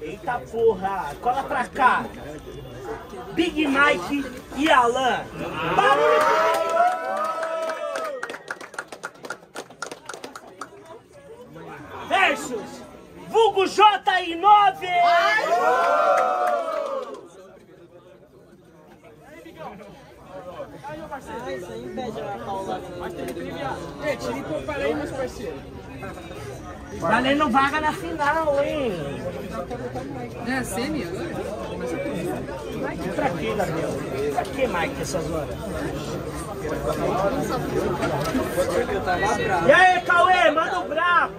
Eita porra, cola pra cá. Big Mike e Alan. Barulho Versus Vulgo J e 9. Ah, isso aí impede a Paula. Ei, tira um para aí, meus parceiros. Valendo vaga na final, hein? É, semi agora? Mike pra quê, Gabriel? Pra que Mike essas horas? E aí, Cauê, manda o brabo!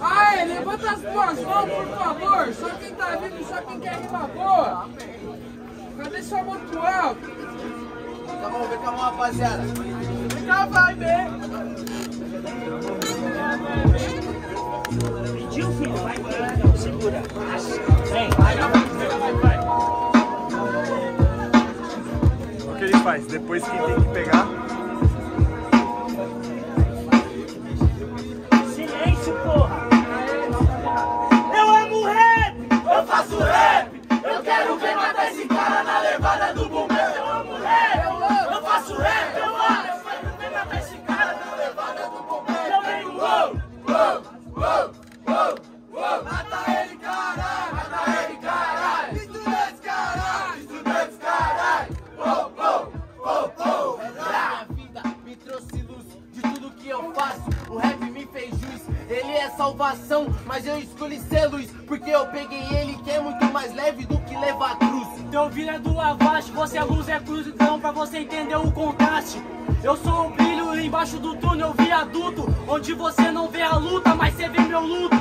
Aê, levanta as duas mãos, por favor. Só quem tá vindo, só quem quer rima boa. Cadê sua mão pro alto? Vamos ver com a mão, rapaziada. Vem cá, vai ver. Pediu, filho? Vai, vai, segura. Vem, vai, vai, vai. O que ele faz? Depois que tem que pegar, mas eu escolhi ser luz. Porque eu peguei ele que é muito mais leve do que levar cruz. Teu filho é do Avast, você é luz, é cruz, então pra você entender o contraste. Eu sou o brilho embaixo do túnel, viaduto, onde você não vê a luta, mas você vê meu luto.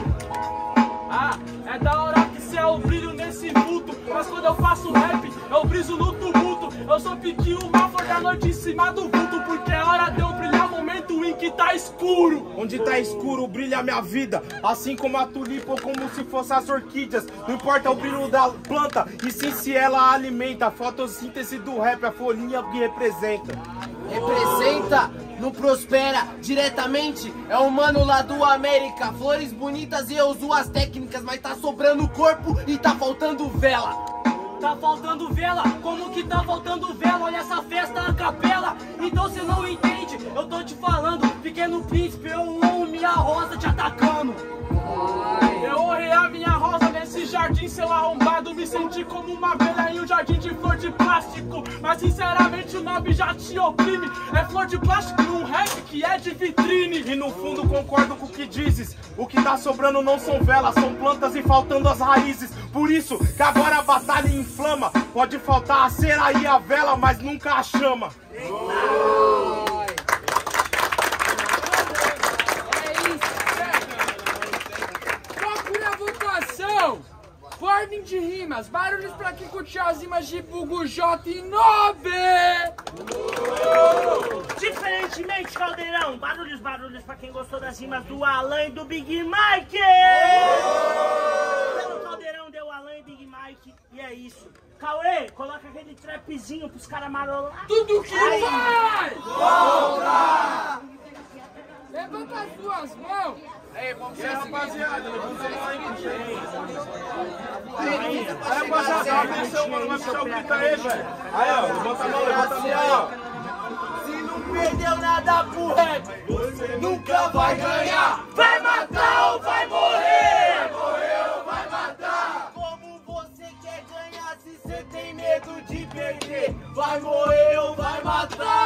Ah, é da hora que cê é o brilho nesse vulto, mas quando eu faço rap, eu briso no tumulto. Eu sou piquinho, uma flor da noite em cima do vulto, porque é hora de eu brilhar, momento em que tá escuro. onde tá escuro brilha a minha vida, assim como a tulipa ou como se fossem as orquídeas. Não importa o brilho da planta, e sim se ela alimenta. A fotossíntese do rap, a folhinha que representa. Representa, não prospera diretamente. É o mano lá do América. Flores bonitas e eu uso as técnicas, mas tá sobrando corpo e tá faltando vela. Tá faltando vela, como que tá faltando vela? Olha essa festa a capela, então cê não entende. Eu tô te falando, pequeno príncipe, eu amo minha rosa te atacando. Eu honrei a minha rosa nesse jardim, seu arrombado. Me senti como uma velha em um jardim de flor de plástico. Mas sinceramente o nome já te oprime. É flor de plástico num rap que é de vitrine. E no fundo concordo com o que dizes. O que tá sobrando não são velas, são plantas e faltando as raízes. Por isso que agora a batalha inflama. Pode faltar a cera e a vela, mas nunca a chama. É isso, Procure a votação. De rimas, barulhos pra quem curtiu as rimas de Bugo J e 9. Diferentemente, Caldeirão, barulhos, barulhos pra quem gostou das rimas do Alan e do Big Mike! Pelo Caldeirão deu Alan e Big Mike, e é isso. Cauê, coloca aquele trapzinho pros caras marolar. Tudo que vai! Volta! Levanta as duas mãos. E rapaziada, Aí, rapaziada, atenção, mano, vai puxar o grito aí, velho. Aí, ó, levanta a mão, aí, ó. Se não perdeu nada pro rap, você nunca vai ganhar. Vai matar ou vai morrer? Vai morrer ou vai matar? Como você quer ganhar se você tem medo de perder? Vai morrer ou? Vai matar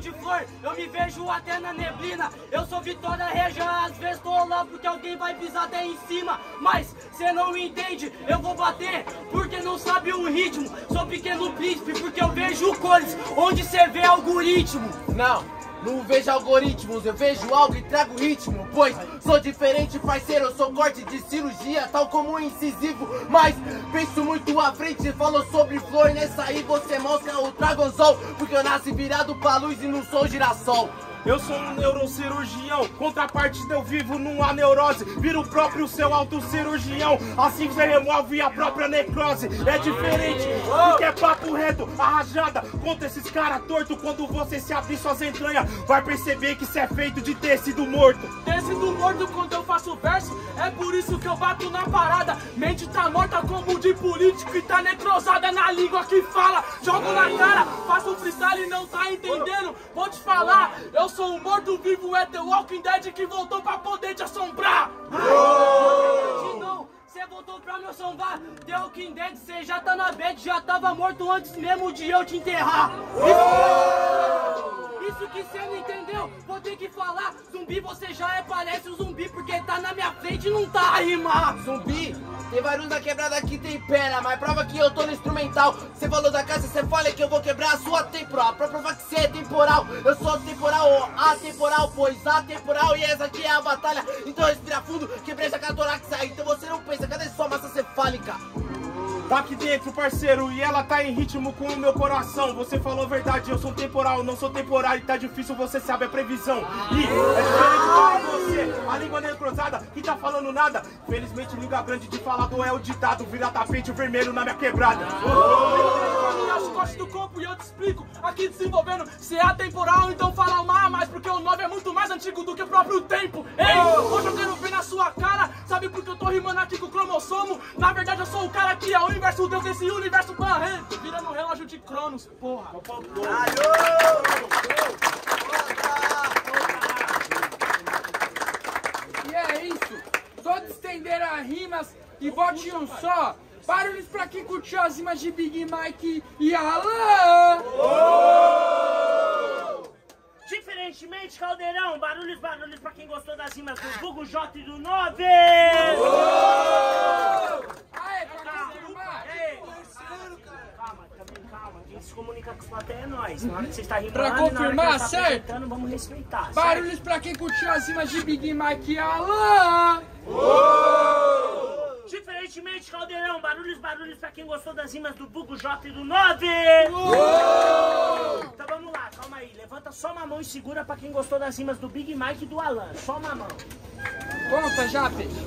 de flor, eu me vejo até na neblina. Eu sou Vitória Regia, às vezes tô lá porque alguém vai pisar até em cima. Mas cê não entende, eu vou bater porque não sabe o ritmo. Sou pequeno príncipe porque eu vejo cores onde cê vê algoritmo. Não, não vejo algoritmos, eu vejo algo e trago ritmo. Pois sou diferente, parceiro, eu sou corte de cirurgia, tal como incisivo. Mas penso muito à frente, falou sobre flor. Nessa aí você mostra o Dragon Sol. Porque eu nasci virado pra luz e não sou girassol. Eu sou um neurocirurgião, contrapartida eu vivo numa neurose. Viro o próprio seu autocirurgião, assim você remove a própria necrose. É diferente, porque é papo reto, a rajada. Conta esses caras torto quando você se abrir suas entranhas. Vai perceber que isso é feito de tecido morto. Tecido morto quando eu faço verso, é por isso que eu bato na parada. Mente tá morta como de político e tá necrosada na língua que fala. Jogo na cara, faço freestyle e não tá entendendo. Vou te falar, eu sou um morto-vivo, é The Walking Dead que voltou pra poder te assombrar. Não, você voltou pra me assombar. The Walking Dead, você já tá na bed, já tava morto antes mesmo de eu te enterrar. Isso, que falar. Zumbi, você já é, parece um zumbi, porque tá na minha frente e não tá a rimar. Zumbi, tem vários na quebrada aqui tem perna, mas prova que eu tô no instrumental. Você falou da casa, você fala que eu vou quebrar a sua temporal. Pra provar que você é temporal, eu sou temporal ou atemporal, pois atemporal e essa aqui é a batalha. Então respira fundo, quebrei essa catoraxa. Então você não pensa, cadê sua massa cefálica? Aqui dentro, parceiro, e ela tá em ritmo com o meu coração. Você falou a verdade, eu sou temporal, não sou temporário, tá difícil, você sabe a previsão. E é diferente para você, a língua necrosada, que tá falando nada. Felizmente, língua grande de falador é o ditado, vira tapete vermelho na minha quebrada. Costas do corpo e eu te explico, aqui desenvolvendo, se é atemporal, então fala mal mais, porque o 9 é muito mais antigo do que o próprio tempo. Ei, vou jogando bem na sua cara, sabe por que eu tô rimando aqui com o cromossomo? Na verdade, eu sou o cara que é o universo Deus, esse universo barrento, virando relógio de Cronos, porra. E é isso. Todos estenderam as rimas e vote um só. Barulhos pra quem curtiu as rimas de Big Mike e Alan. Diferentemente, Caldeirão, barulhos, barulhos pra quem gostou das rimas do Vulgo J e do 9! Aê, pra confirmar. Ei, Calma, calma, calma. Quem se comunica com os plateia é nós. Na hora que você está rimando, Pra confirmar, tá certo? vamos respeitar. certo? Barulhos pra quem curtiu as rimas de Big Mike e Alan. Diferentemente, Caldeirão, barulhos, barulhos pra quem gostou das rimas do Vulgo J e do 9! Então vamos lá, calma aí. Levanta só uma mão e segura pra quem gostou das rimas do Big Mike e do Alan. Só uma mão. Conta peixe.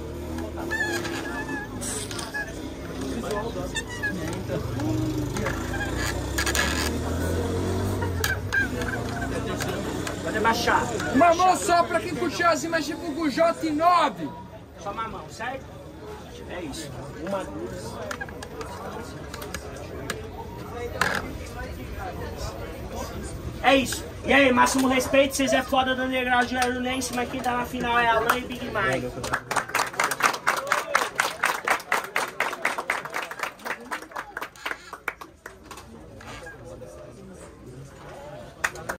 Pode abaixar. Uma mão só pra quem curtiu as rimas de Bugu J e 9. Só uma mão, certo? É isso. Uma, duas. É isso. E aí, máximo respeito, vocês é foda do underground aeronense, mas quem tá na final é Alan e Big Mike.